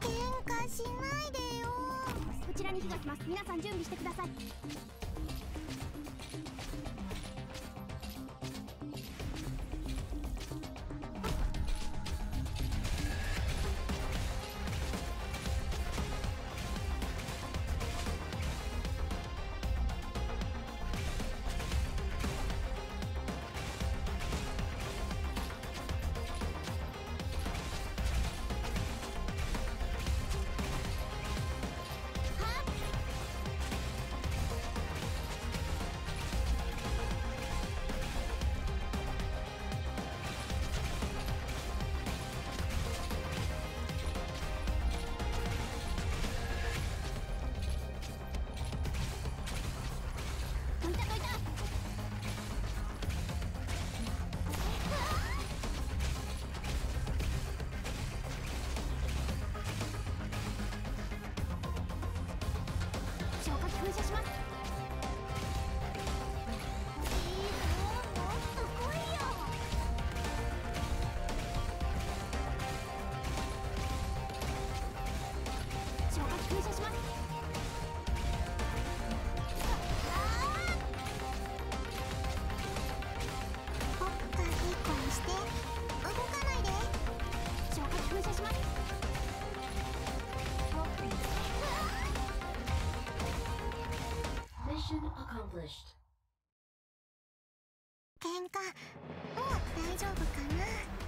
喧嘩しないでよ。こちらに火が来ます。皆さん準備してください。動かないで消火器噴射します。Mission accomplished. 喧嘩もう大丈夫かな